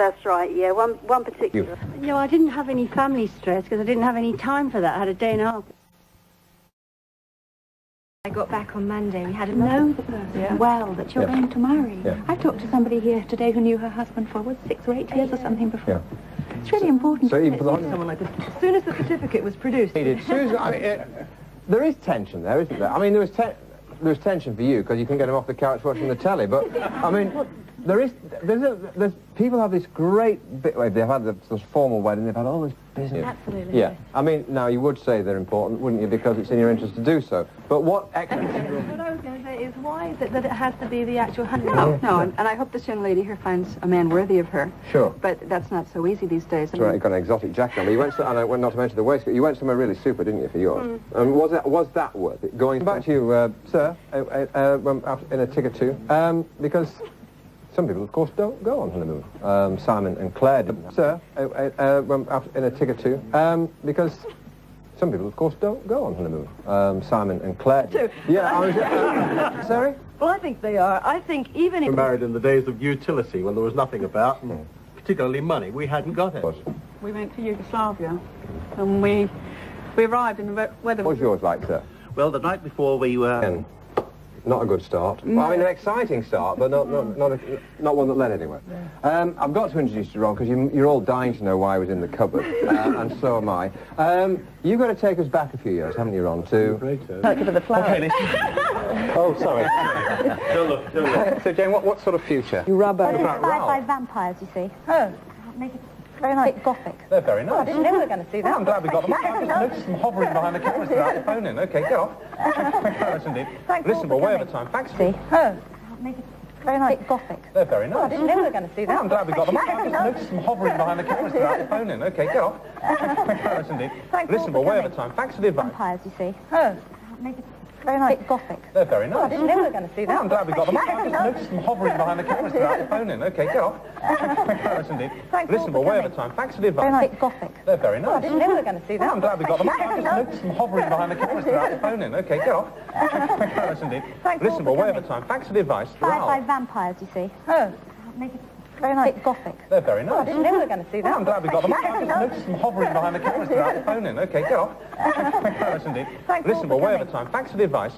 That's right, yeah. One, one particular. You know, I didn't have any family stress because I didn't have any time for that. I had a day and a half. I got back on Monday. We had a know the person well that you're Yeah. going to marry. Yeah. I talked to somebody here today who knew her husband for what, six or eight years or something before. Yeah. It's really important. So isn't even for Someone like this. As soon as the certificate was produced, needed. Susan, I mean, uh, there is tension there, isn't there? I mean, there was te- there was tension for you because you can get him off the couch watching the telly. But I mean, there is there's a, there's people have this great bit. Well, they've had the this formal wedding. They've had all this business. Absolutely. Yeah. I mean, now you would say they're important, wouldn't you? Because it's in your interest to do so. But what? What I was going to say is why is it that it has to be the actual honeymoon? No, no, and, and I hope this young lady here finds a man worthy of her. Sure. But that's not so easy these days. I That's right, mean, you got an exotic jacket on. But you went, to, and I, well, not to mention the waistcoat, you went somewhere really super, didn't you, for yours? Um, was that was that worth it? Going back to you, uh, sir, uh, uh, um, in a ticket too, um, because some people, of course, don't go on honeymoon. Um, Simon and Claire didn't. Sir, uh, uh, um, after- in a ticket too, um, because some people, of course, don't go on honeymoon. Um, Simon and Claire. didn't. Yeah, I was. Uh, sorry. Well, I think they are. I think even if... We if married in the days of utility when there was nothing about, and particularly money. We hadn't got it. We went to Yugoslavia, and we we arrived in the weather. What was yours like, sir? Well, the night before we were... And not a good start. Well, I mean, an exciting start, but not not not, a, not one that led anywhere. Um, I've got to introduce you, Ron, because you, you're all dying to know why I was in the cupboard, uh, and so am I. Um, you've got to take us back a few years, haven't you, Ron? To Look at the flowers. Oh, sorry. don't look, don't look. so, Jane, what, what sort of future? You rub But over. it's inspired by vampires, you see. Oh. Make it very nice. bit gothic. They're very nice. Oh, I didn't know we were going to see that. I'm glad we got them. I just noticed them hovering behind the cameras without the phone in. Okay, get off. Thank you very much indeed. Thanks Listen, we're way over time. Thanks. See? Oh. Very nice. bit gothic. They're very I nice. didn't know we were going to see that. Oh, I'm glad we got them. I just noticed them hovering behind the cameras without the phone in. Okay, get off. Thank you very much indeed. Thanks Listen, we're way over time. Thanks for the advice. Vampires, you see. Oh. Make it very nice. bit gothic. They're very oh, nice. Oh, I didn't know we were going to see that. I'm glad we got them. I just noticed them hovering behind the cameras without the phone in. Okay, get off. Thank you very much indeed. Thanks all Listen, for we're way over time. Thanks for the advice. Very advice. nice. bit gothic. They're very nice I nice. didn't know we were going to see that. I'm glad we got them. I just noticed them hovering behind the cameras without the phone in. Okay, get off. Thank you very much indeed. Thanks all Listen, for we're way over time. Thanks for the advice. Inspired by Wow. vampires, you see. Oh. Make it very nice. bit gothic. They're very I nice. didn't know we were going to see that. I'm glad we got them. I just noticed them hovering behind the cameras without the phone in. Okay, get off. Thank you very much indeed. Thanks Listen, we're way over time. Thanks for the advice.